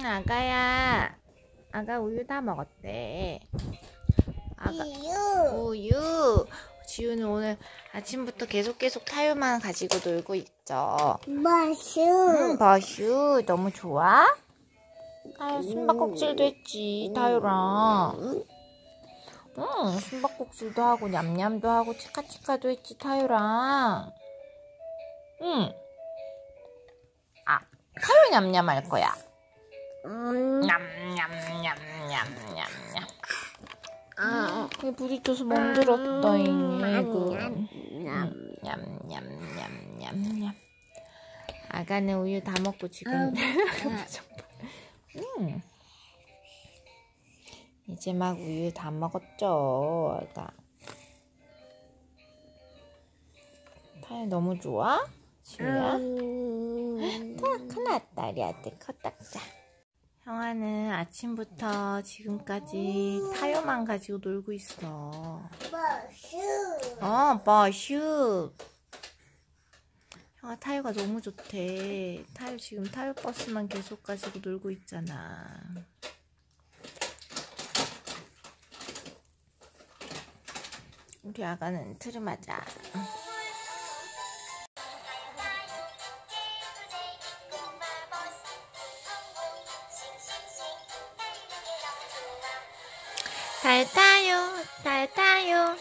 응, 아가야. 아가 우유 다 먹었대. 아가 이유. 우유. 지우는 오늘 아침부터 계속 계속 타요만 가지고 놀고 있죠. 마슈. 응, 버슈 너무 좋아? 타요 숨바꼭질도 했지, 타요랑. 응, 숨바꼭질도 하고 냠냠도 하고 치카치카도 했지, 타요랑. 응. 아, 타요 냠냠 할 거야. 음. 냠냠냠냠냠냠. 아. 왜 부딪혀서 멍들었다잉, 아이고. 냠. 냠냠냠냠냠. 아가는 우유 다 먹고 지금. 음. 이제 막 우유 다 먹었죠, 아가. 타요 너무 좋아? 지우야? 음. 딱 하나 딸이한테 컸딱자. 형아는 아침부터 지금까지 타요만 가지고 놀고 있어. 마슈. 어, 버슈. 형아 타요가 너무 좋대. 타요 지금 타요 버스만 계속 가지고 놀고 있잖아. 우리 아가는 트름하자. 타요 타요.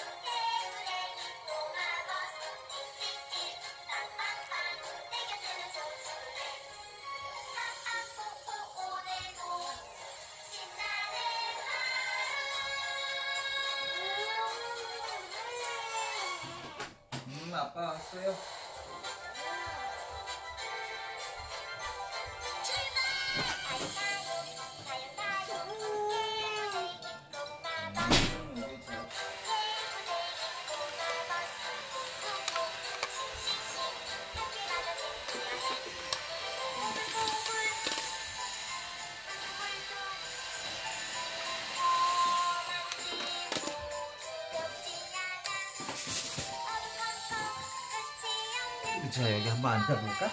음, 아빠 왔어요. 자 여기 한번 앉아볼까?